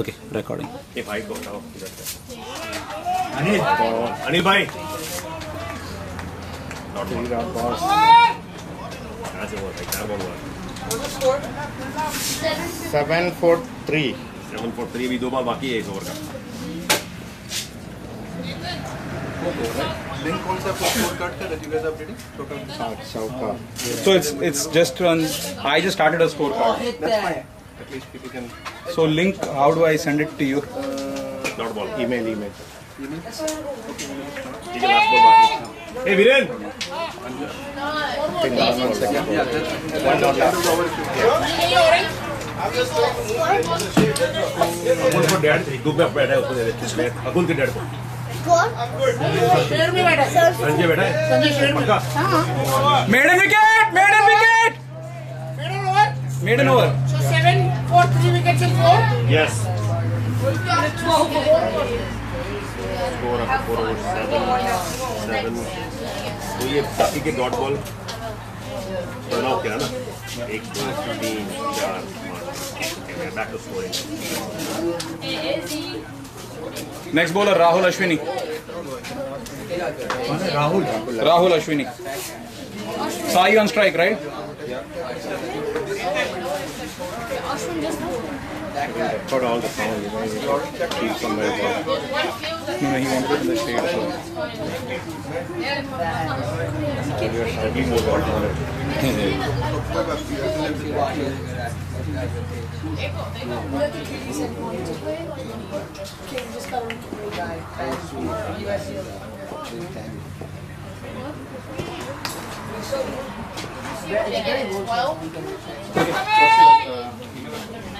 Okay, recording. ये भाई को उठाओ इधर से अनिल अनिल भाई नॉट बॉल यहाँ बोल भाई क्या बोल रहा seven four three seven four three अभी दो बार बाकी है इस ओवर का। So it's it's just on. I just started a scorecard. that's fine. At least people can So link, how do I send it to you? Not ball, email, email. Hey, Viren! One अकुल को dad Dubey में बैठा है उसको दे दे अकुल के dad को शेर में बैठा है संजय बैठा है संजय शेर में हाँ madam wicket maiden wicket maiden over maiden over so four, three wickets in four? Yes. Four? Four over seven, seven. तो ये बाकी के डॉट बॉल आउट ना? एक दो तीन चार back to next bowler Rahul Ashwini Rahul Rahul Ashwini Sai on strike right strike, right? record all the sound, you know, keep somewhere about No, no, he wanted it in the shade. So. you're slightly more on it.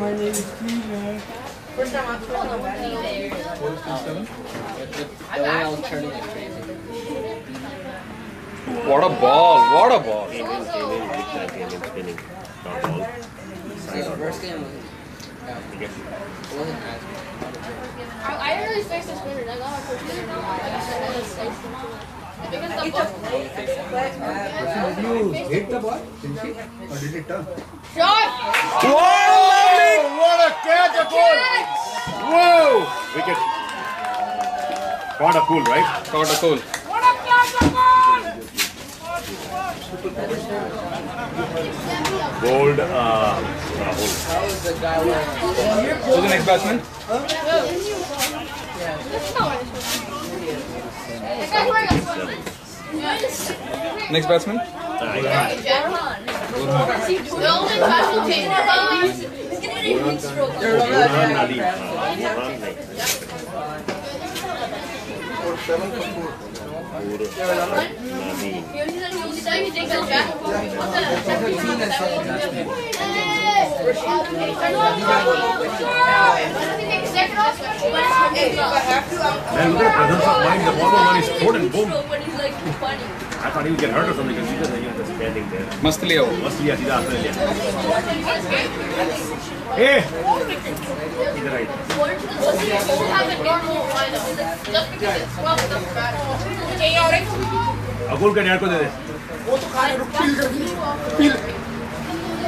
my name is Steven. First time I've told them What was. What a ball! What a ball! Alien, didn't really fixed the spinner. I got my first spinner. I said that was safe did hit the ball didn't you or did it turn Shot! what a catch a goal whoa wicket got a cool right Got a goal. What a catch, a goal! gold uh, the Who's the next batsman? A sweater. Next batsman? Man, look at that. That's not mine. The bottom one is poured and boom. I thought he would get hurt or something because he just, you know, just standing there. मस्त लिया वो मस्त लिया सीधा हाथ में लिया ए इधर आई अगुल का डैड को दे दे वो तो खा रहा है रुक पील कर पील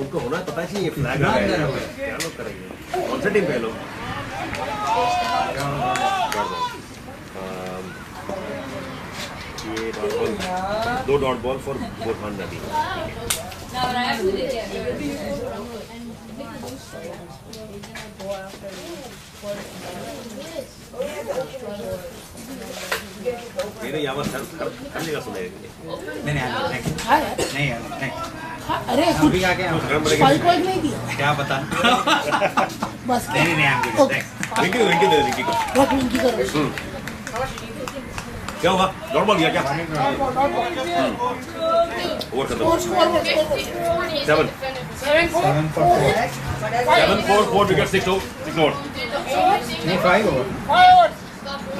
उनको होना पता चाहिए फ्लैग क्या लोग करेंगे? कौन से टीम पे डॉट बॉल दो dot ball four Burhan Nabi Thank. नहीं नहीं यहाँ पर करने का समय नहीं नहीं नहीं नहीं अरे अभी आके फल कोई नहीं दिया क्या पता बस नहीं नहीं आएँगे रिंकी दो रिंकी दो रिंकी को रख रिंकी करो क्या हुआ डॉट बॉल गया क्या ओवर खत्म seven seven four seven four four wicket six oh six over नहीं five over five over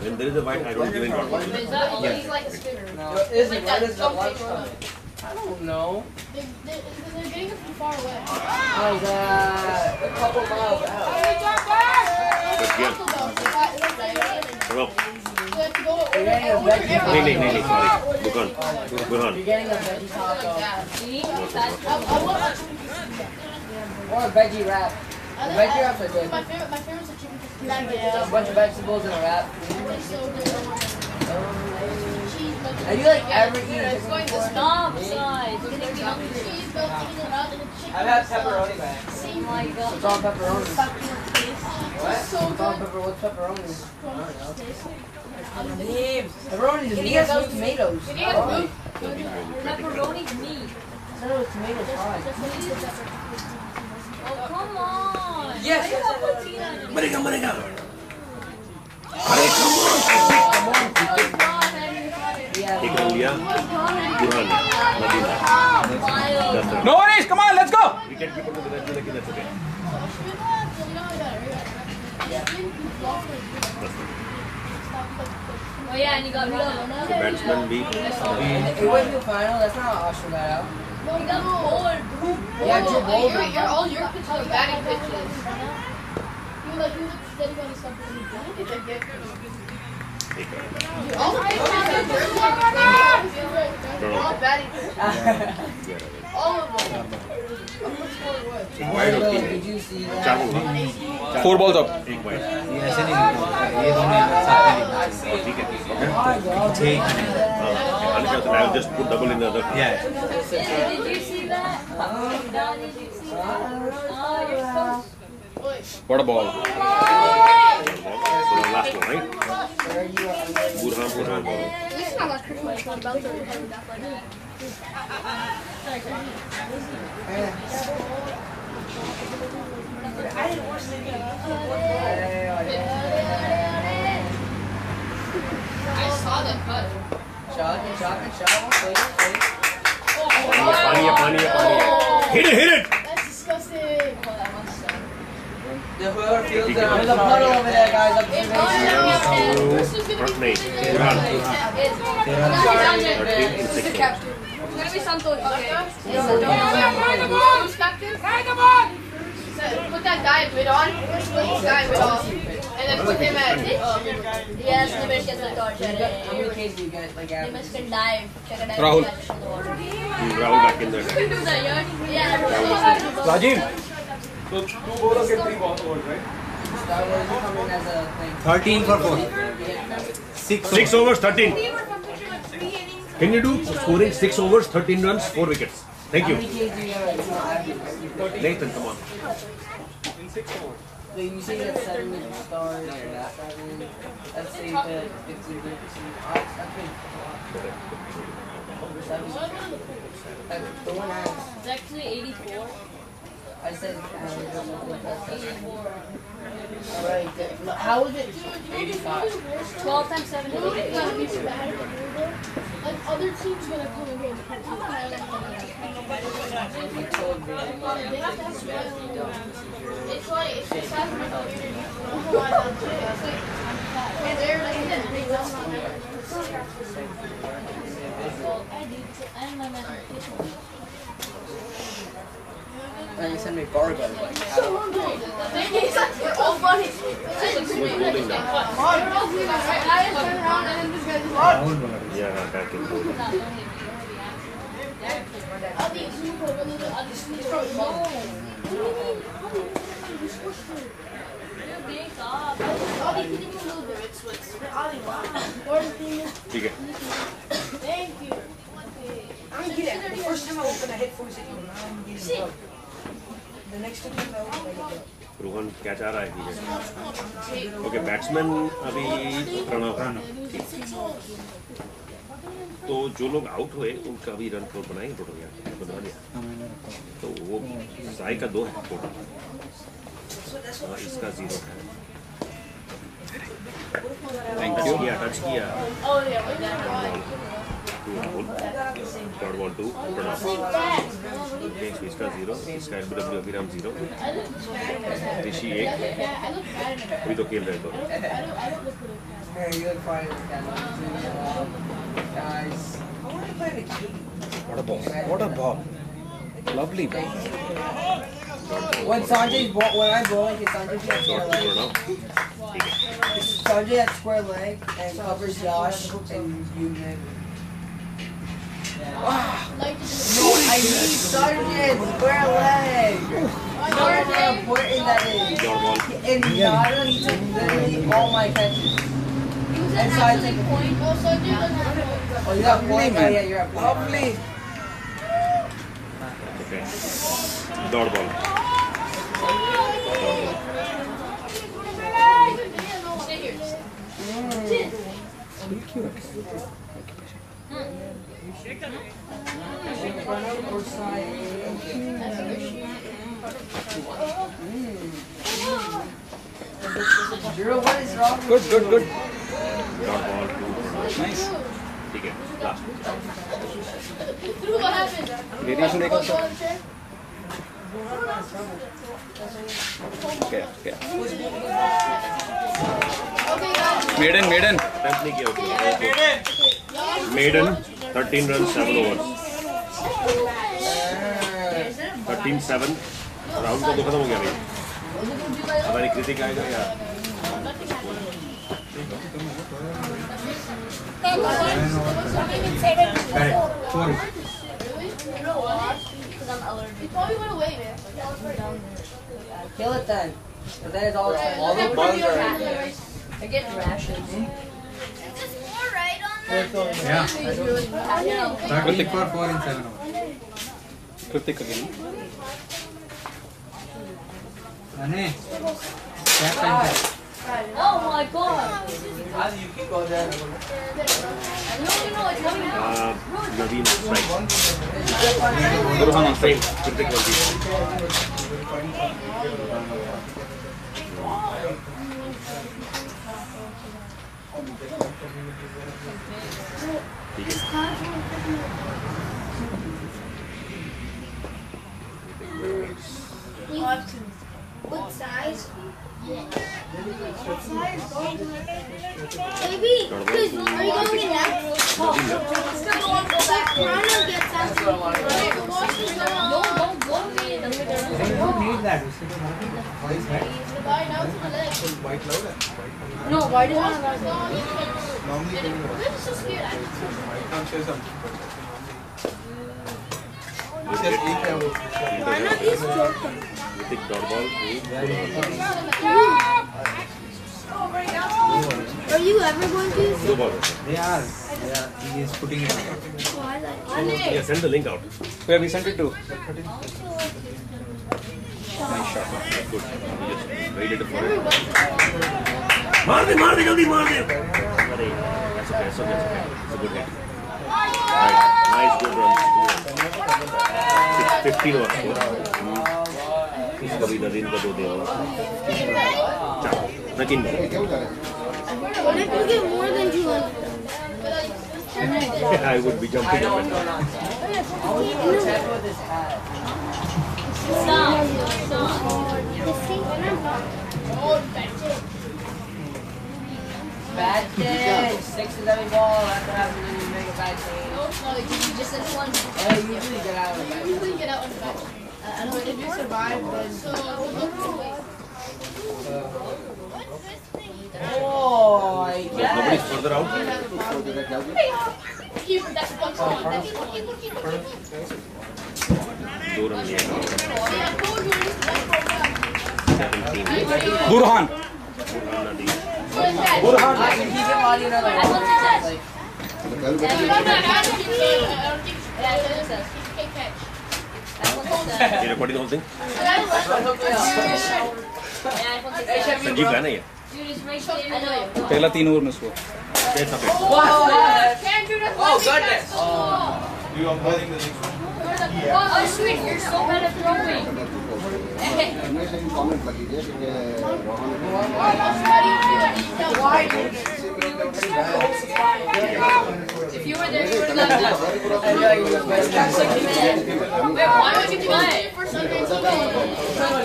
When there is a white, I don't give know. Is? He's like a spinner. No, is it? I don't know. They, they, they're getting it from far away. Oh, God. A couple miles out. Oh, it's our back! Bro. Lily, Lily, sorry. Burhan. Burhan. You're veggie wrap. The veggie wraps are good. My favorite, my favorite's a chicken crispy. Just a bunch of vegetables in a wrap. They're so good. Cheese, but Have you like ever eaten it's going to before? stop. It's gonna be hungry. Cheese, but taking it out and the chicken. I've had pepperoni back. Oh my god. What's on pepperoni? What? So What's on good. pepper? What's pepperoni? Pepperoni. Names. Pepperoni is meat. That's tomatoes. Can you get blue? Pepperoni's meat. I thought it was tomato fries. Oh come on. Yes. Marega, Marega. Hey, come on. Come on. Take India, Wuhan, Medina. That's right. No worries. Come on, let's go. We can keep on with that. That's okay. That's right. Oh yeah, and you got rid of one. Batsman B. It was the final. That's not Ashwin. No, you got bored. Yeah, Joe Like, Bolden. you're, you're, all your pitches are batting pitches. You were like, you were steady on the stuff. एक run All the pitches are all batting pitches. All of them. एक wide और तीन Did you see that? चार होगा Four balls up. एक wide ये ऐसे नहीं निकलता ये दोनों यहाँ साथ में निकलते और ठीक है ओके पीछे ही खाने आने का I just put double in the other Yeah. Did, did you see that? Did you see that? Oh, you're so... What a ball. Oh. last one, right? Good hand, good hand ball. I didn't watch the video. I saw the cut. Shot, shot, shot. पानी है पानी है पानी है hit hit it That's disgusting. Oh, that must suck. The whoever feels that. There's a puddle over there, guys. Up It's the gonna base. This is gonna Front be नहीं Burhan It's thirty six It's gonna be something. Who's captain? Put that guy mid on. Put this guy mid off. like yes, gets torture. How many you get? Like can dive. Check. Rahul. Rahul back in there. Yeah. Rajiv. So two bowlers and three balls over, right? Thirteen for four. Six. Six overs, thirteen. Can you do scoring six overs, thirteen runs, four wickets? Thank you. Nathan, come on. In six overs. It's not accurate. Nathan, come on. So you say that seven stars, seven, let's say that fifteen, fifteen, that's been seven. Uh, The one I, It's actually 84. I said, average that's 84. Alright, then, how was it? Eighty-five. 12 times 7 is It's 88. gonna be bad. Like other teams gonna come and get the it's like. And you send me barbell like so I just turn around I'll be super, but I'll just need to. ठीक है रोहन क्या चाह रहा है okay batsman अभी प्रणव। तो जो लोग आउट हुए, उनका भी रन फोर बनाएँगे टोटल बना लिया। तो वो साई का दो है टोटल और इसका ज़ीरो है थैंक यू किया टच किया थर्ड बॉल टू इसका ज़ीरो इसका एल बी डब्ल्यू अभी राम ज़ीरो ऋषि एक अभी तो खेल रहे दो What a ball. What a ball. Lovely ball. When Sanjay when I roll like Sanjay has square leg. Sanjay has square leg and covers Josh and you did. Wow. Ah, no, I need Sergeant square leg. Sergeant how important that is. And Yada took literally all my catches. And so I take point. Oh, Sergeant doesn't have point. Oh, you got point? Oh, man. yeah, you're at point. Lovely. Okay. Dodgeball. here. Drew, what is wrong? Good, good, good. Dot ball to Pranav Nice. ठीक है last Drew, what happened? Variation देखो Maiden maiden maiden thirteen run seven over thirteen seven round का तो खत्म हो गया भाई। हमारी कृतिक आएगा या Before we went away, man. Kill it then. But that is all it's. All the bugs are in there. They're getting rashes. Is this more right on that? Yeah. yeah. Click for 4 and 7. Click again. Nane. Oh my god! Naveen, right. Right. Right. no, it's coming out. Naveen strike Rohan on same कृतिक वर्दी ठीक है What size? What size? Baby, please, are you going to get that? Let's go on, go back. Rhino gets that. that. White No, white is not. Normally, can't share One. You Are you ever going to use it? They are. Yeah, he is putting it. Oh, so, yeah, send the link out. Where we sent it to? Good. Just waited for it. मार दे मार दे जल्दी मार दे अरे that's okay that's okay that's okay it's a good hit right nice good run Six- 15 was score इसका भी नदीन का दो दे चलो नकीन What if you get more than 200? I would be jumping up and down Bad day. Six eleven ball. That's what happens when you make a bad day. No, you just said one. Yeah, you usually get out of bad You uh, usually get out on the. I don't know if you survive, then. So, Oh, But nobody's guess. further out keep that's one spot. Keep it, keep it, keep it, keep it. दो run लिए Yeah, I told you it's one program. 17 Burhan. Burhan नदी So it's that. Burhan. I can keep him on you another I one. want that. Like, Yeah, you don't know, I don't think so. I don't think so. Yeah, it is that. Keep it catch. That's one that. ये recording the whole thing hook me up. Yeah, पहला तीन over में उसको Oh, goodness! Oh. You are playing the next one. Yeah. Oh, sweet, you're so bad at throwing. Why did you If you were there, you would have left. Wait, why would you play?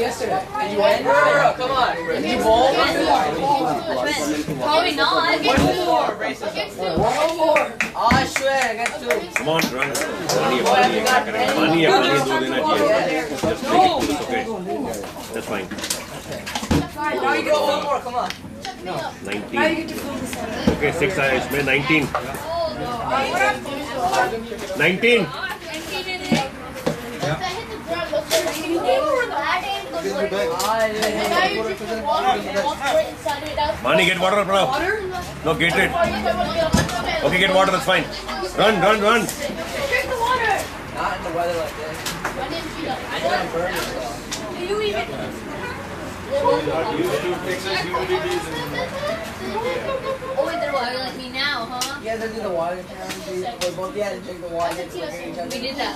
yesterday. Did you win? Bro, come on. Did you bowl? Probably not. One more. One more. I swear, I got two. Come on, run. Money, money, money, money, money, Just make it look okay. That's fine. Now you get one more, come on. 19. Okay, 6 Ayush में 19. 19. Money, get water, bro. No, get it. Okay, get water, that's fine. Run, run, run. Drink the water. Not in the weather like this. Do you even? Oh, wait, they're water like me now, huh? You guys do the water challenge. We both had to drink the water. That's a TLC. We did that.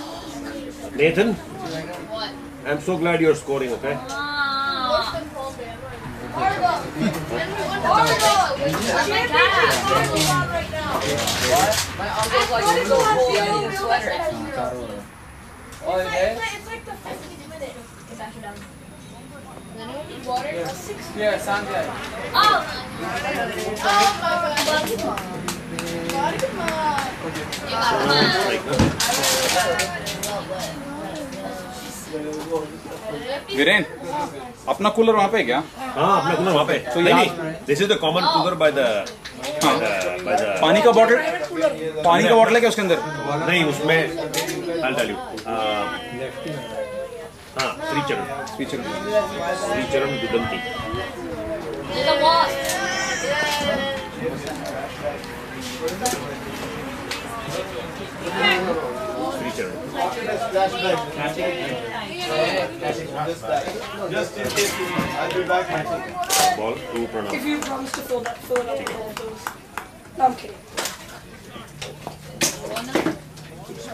Nathan What? I'm so glad you're scoring okay Ah. Argo! Argo! Where's my Yeah. Oh! Viren अपना cooler वहाँ पे है क्या हाँ अपना cooler वहाँ पे तो नहीं this is the common cooler by the पानी का बॉटल पानी का बॉटल है क्या उसके अंदर नहीं उसमें हाँ श्रीचरण पीछे Sricharan दुदंती There's a wasp. Sricharan Just in case you need. I'll be back. Ball to Pranav If you promise to fill that, fill it up with all of those. No, I'm kidding.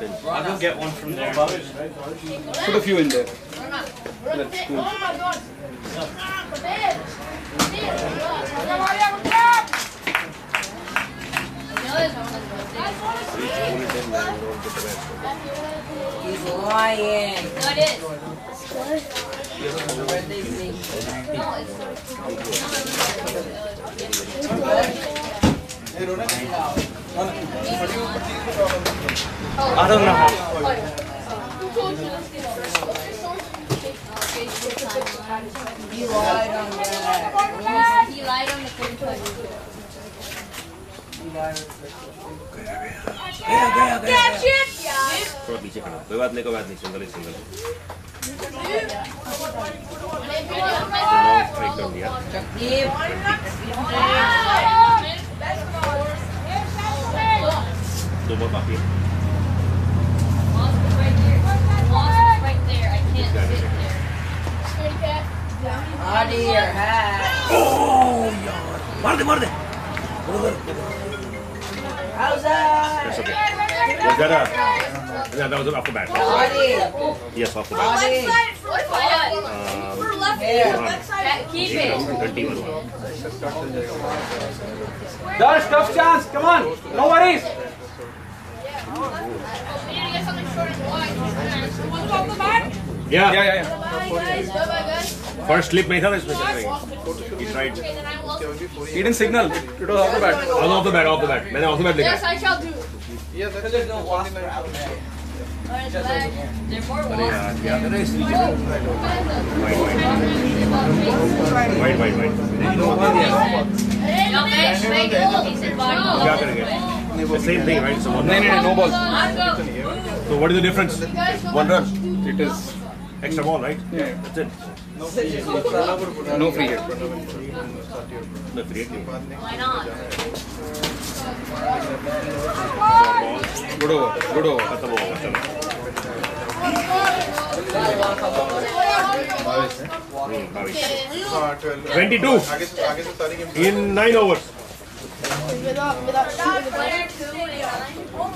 I'll go get one from there. Put a few in there. That's cool. Oh my God. Babe. He's lying. No, it is. Birthday thing. No, it's I don't know. He lied on that. He lied on the. He lied on थोड़ा पीछे खड़ा कोई बात नहीं कोई बात नहीं single ही single try कर दिया दो बॉल बाकी है Can't hat. Oh, yawn. Marde, marde. Rosa. That's okay. Was that a... Yeah, that was an alphabet. Body. Yes, alphabet. Body. Uh, For um, left side. Keep it. Dutch, tough chance. Come on. No worries. Yeah. We need to get something short and wide. What's up the back? Yeah. Yeah, yeah, yeah. Bye-bye, guys. Bye-bye, guys. First slip nahi tha isme chal rahi. He tried. He didn't signal. It was off the bat. I was off the bat, off the bat. मैंने off the bat लिखा. Yes, I shall do. Yeah, there is no one अरे यार याद है इसलिए wide wide wide wide wide क्या करेंगे The same thing, right? So one no, no, no, no ball. So what is the difference? One run. It is Extra one, right? Yeah. That's it. No free hit. No free hit. No free hit. Why not? Good over. Good over. That's ball. That's. Twenty-two in nine overs. Without, without, without. Oh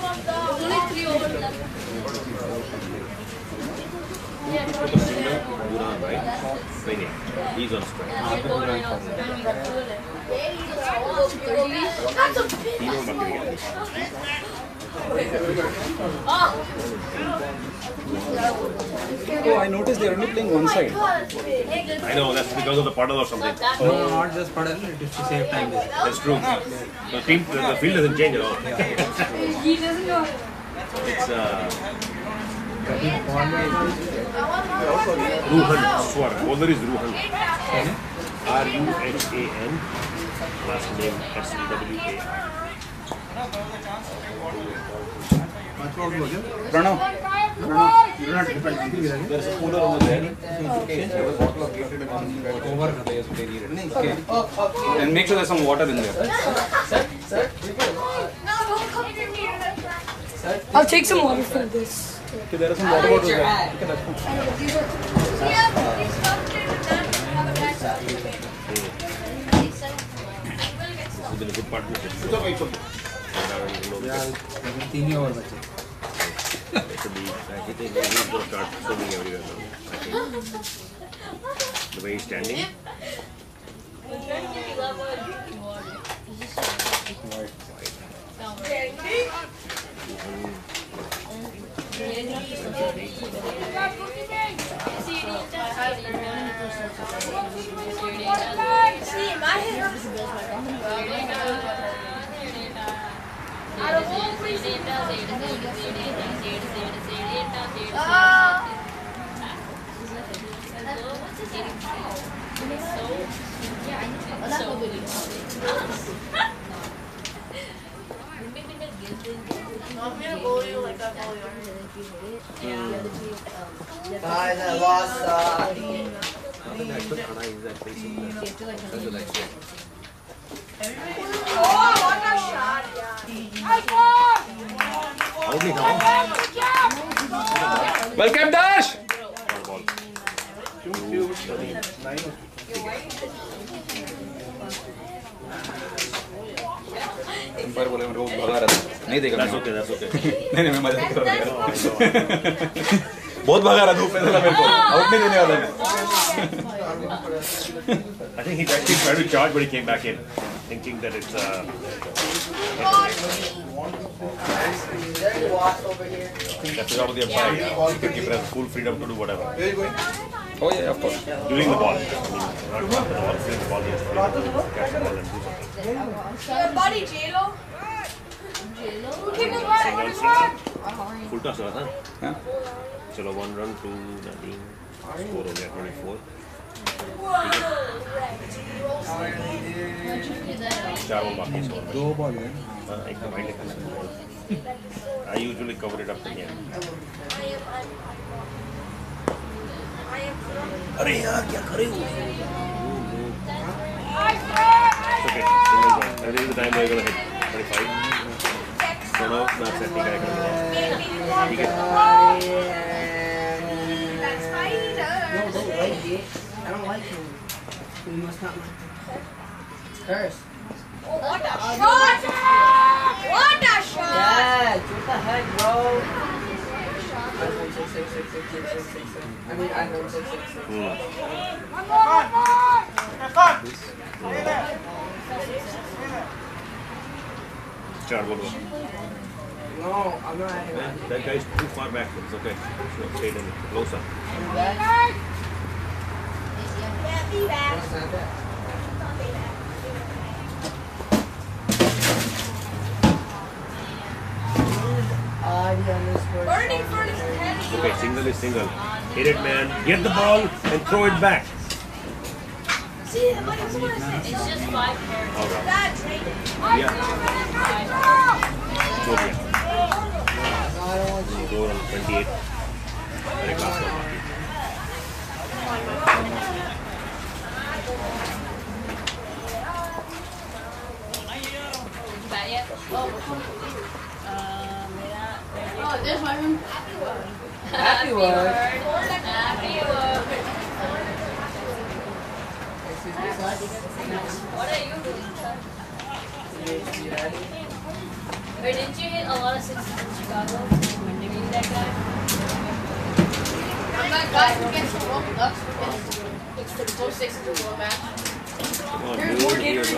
Oh, I noticed they're only playing one side. I know, that's because of the puddle or something. No, no, not just puddle, it is to save time. That's true. Ah. The, team, the, field doesn't change at all. He doesn't know. It's, uh, Ruhan Swar. Mother is Ruhan. R U H A N. Last name S E W A R. Pranav. Pranav. There's a cooler over there. Okay. A bottle over there's Okay. And make sure there's some water in there. Sir, sir, I'll take some water for this. Okay, there are some water bottles there. You can ask a good partnership. It's okay, it's okay. तीन So, yeah, I need to. I'm gonna bully you like I bully you. Yeah. Guys, I lost. Uh, Oh, I got shot. I won! Hold me down. Welcome, Dash! Two, two, nine. Ball. बोले मेरे को भगा रहा था नहीं देखा okay. Okay. नहीं नहीं मैं मज़ाक कर रहा था बहुत भगा रहा धूप में था मेरे को आउट नहीं देने वाला मैं I think he actually tried to charge, but he came back in, thinking that it's uh, that's the job of the. Yeah. The keeper has full freedom to do whatever Where are you going? oh yeah of course during the ball. I mean, not after the ball, during the ball, he has freedom to catch the ball and do something. Your buddy J-Lo. J-Lo? Who kicked his butt? What is what? Full toss हुआ था. हाँ? चलो one run to nothing. Score हो गया 24. चार ball बाकी है score में. दो बॉल है. हाँ, एक तो भाई निकल I usually cover it up to the end. अरे यार क्या करे वो? It's okay. Single ball. I think the time they're gonna hit 25. So now that's it. ठीक है करेंगे. ठीक है. No, don't like it. I don't like him. You must not like Curse. What a shot! What a shot! Yeah, what the heck, bro? iPhone 6, 6, 6, 6, 6, 6, 6, 6. I mean, iPhone 6, 6, 6. Start one more. No, I'm not Man, that guy's too far back. It's okay. So stay in closer. that. Yeah, be back. Okay, single is single. Hit it, man. Get the ball and throw it back. See, what is what is it? It's just five pairs. All right. That's right. Yeah. Go here. No, I don't want you. Go on 28. Very last one. Bat yet? Oh. Yeah. Oh, there's my room. Happy word. Happy word. Excuse me, son. What are you doing, son? You? Wait, didn't you hit a lot of sixes in Chicago? When you beat that guy? I'm that guy who gets the World Ducks who gets looks for the close six to one match. Come on, There's dude. more You're games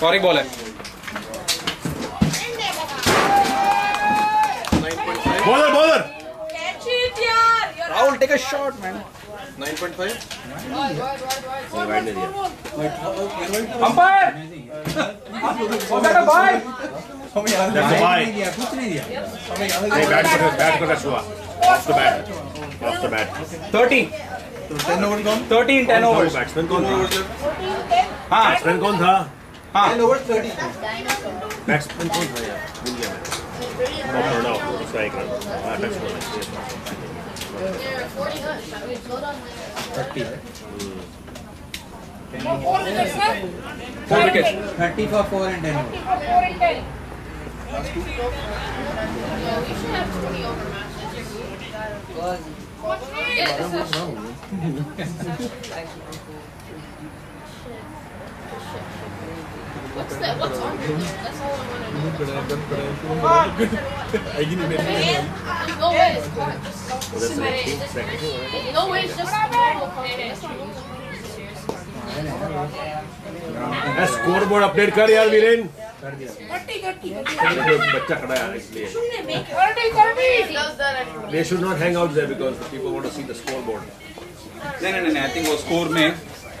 sorry ball. है bowler bowler Rahul take a shot man 9.5 umpire. हो गया हमें याद नहीं दिया कुछ नहीं दिया हमें याद नहीं बैट कर बैट कर हुआ off the bat off the bat 30 10 over कौन 13 10 ओवर्स बैट्समैन कौन था हाँ। बैट्समैन कौन था? हाँ 10 ओवर 30 Batsman कौन था यार? भूल गया मैं। Oh, no, no. उसका एक रन। हाँ, touch बॉल है। Yeah, 40 nuts. I mean, slow down there. Thirty है four wicket thirty for four and What's that? What's under there? That's all I want to know. No way it's hot. Just no way. It's just normal. No way it's just normal. Scoreboard update कर यार वीरेन बच्चा खड़ा यार इसलिए they should not hang out there because the people want to see the scoreboard नहीं नहीं नहीं I think वो स्कोर में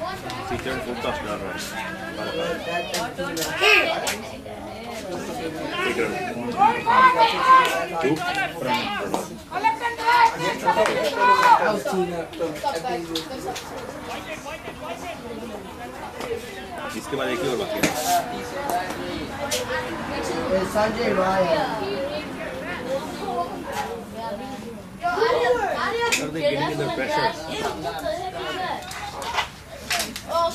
What's wrong? Yeah, just He will beat you. One match. Teacher full toss डाल रहा है that, that team. ठीक है to I was teaming up. I think it was इसके बाद एक ही और बाकी है It's Sanjay Ryan. Are they getting in the pressure?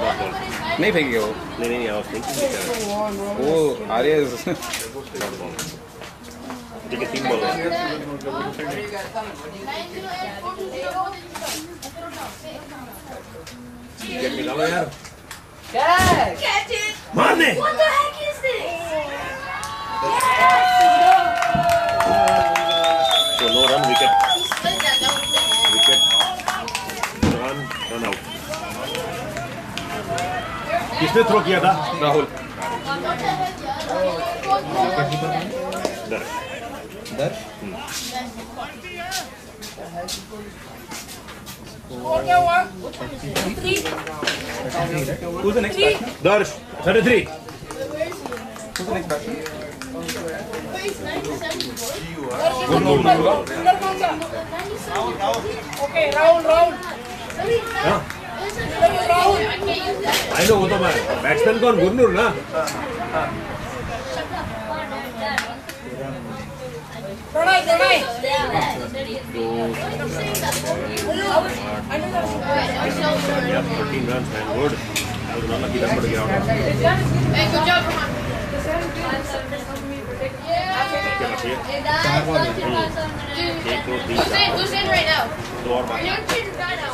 नहीं फेंकेगा वो। नहीं नहीं आओ वो आ रही है तीन बॉल क्या तो नो रन विकेट किसने थ्रो किया था? Rahul. Darsh. Thirty three round round I know वो तो मैं बैट्समैन कौन गुरनूर ना Pranay Pranay Yeah, 13 runs, man. Good. That was an unlucky number to get out of. Hey, good job, Rohan. क्या बची है? चार बॉल है एक दो तीन Who's in? चार Who's in right now? दो और बाकी Young kid guy now.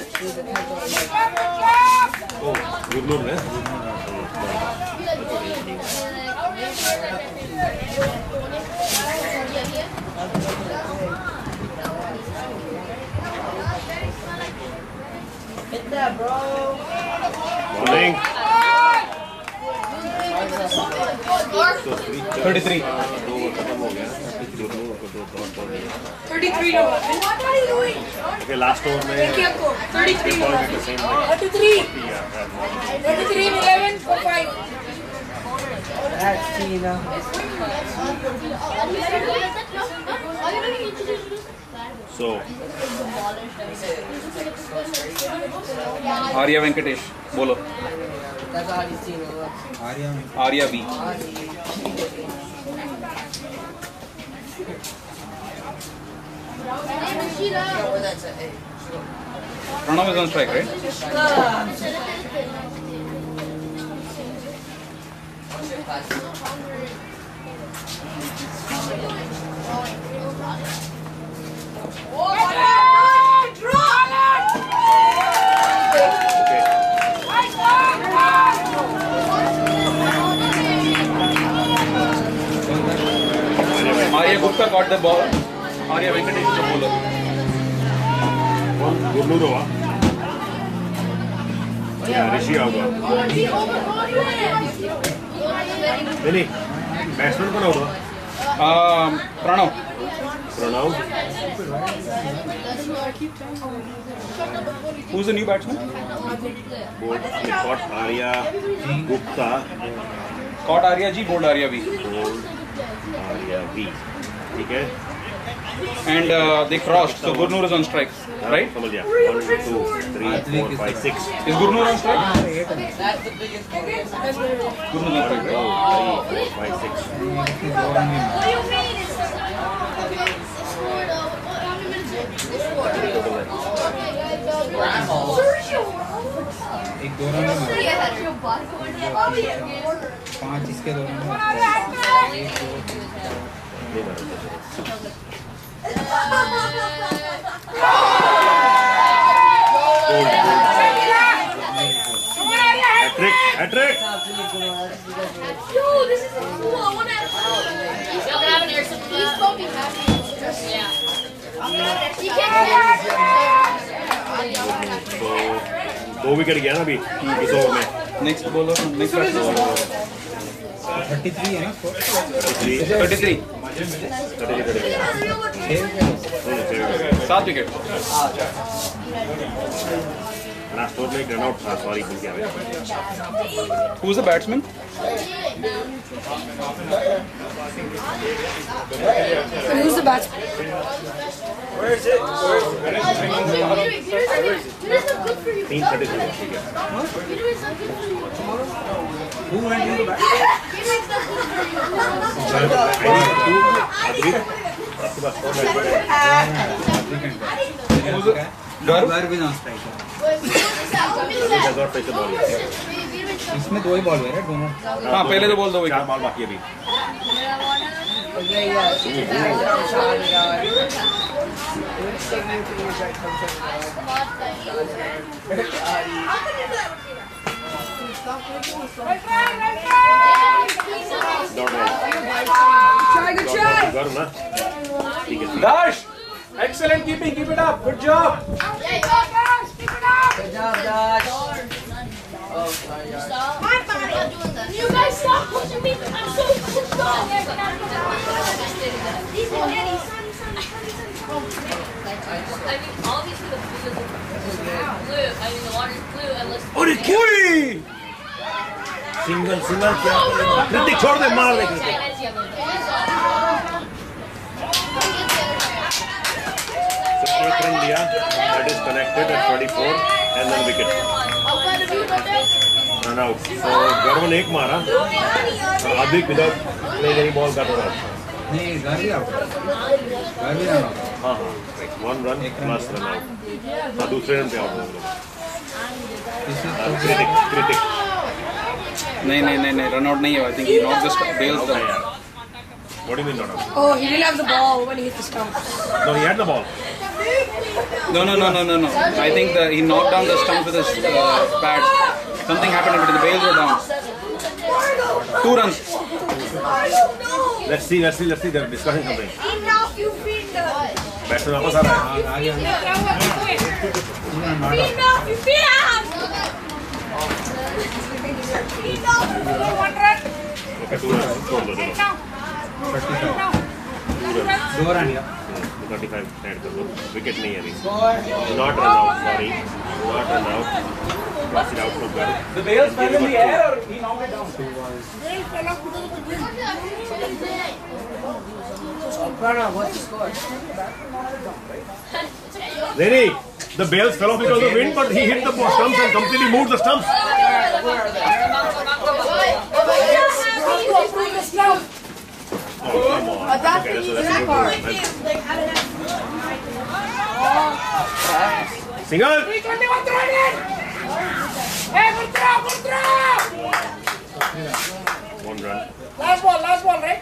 Oh, good noon, eh? Morning. Thirty three thirty three last So, Arya Venkatesh. Arya B Pranav is on strike right Oh, my God! Gupta caught the ball. Arya Venkatesh is the bowler. कौन गुरनूर हुआ या ऋषि होगा नहीं नहीं batsman कौन होगा Um, Pranav. Pranav Who's the new batsman? Bowled caught Arya Gupta Caught Arya G, bowled Arya B. Bowled Arya V ठीक है and uh, they crossed. So Gurnur is on strike, right? One, two, three, four, five, six. Is Gurnur on strike? Gurnur on strike. One, two, three, four, five, six. एक दौरान पाँच इसके दौरान Trick, a trick. Yo, this is cool. I want to. Yo, grab an air supply. He's pumping Yeah. You can't. दो wicket गया ना अभी इस ओवर में नेक्स्ट बॉलर नेक्स्ट बॉलर 33 है ना 33 33 थर्टी थ्री सात विकेट लास्ट ओवर में एक रन आउट था सॉरी भूल गया मैं Who's the batsman? Who's the batsman? Here's not good for you. तीन थर्टी थ्री ठीक है Here's not good for you. इसमें दो ही बॉल है दोनों। हाँ पहले तो बोल दो बॉल बाकी अभी। Try, Dash! Excellent keeping, keep it up. Good job. Yeah, you Dash. Keep it up. Good job, Dash. Oh, my God. My body. You guys stop pushing me. I'm so pissed off. These are Eddie. Sunny, sunny, sunny, sunny. I mean, the blue is blue. I mean, the water's blue unless... Oh, the kiwi! Single single क्या? कृतिक छोड़ दे मार दे एक एक मारा अधिक without ball हाँ हाँ. One run run दूसरे रन पे आउट क्रिटिक क्रिटिक नहीं नहीं नहीं नहीं रन आउट नहीं है I think he not just bells the what do you mean run out oh he will have the ball when he hit the stump no he had the ball no no no no no no I think he knock down the stump with his pad something happened but the bells were down two runs let's see let's see let's see there discussion something enough you feel the bats वापस आ रहे हैं आगे हम दो five side कर wicket नहीं है अभी not run Pranav, what's the score? Really? The bails fell off because of the wind, but he hit the stumps and completely moved the stumps. Oh, come on. Okay, so that's a good one. Single. One run. Last ball, last ball, right?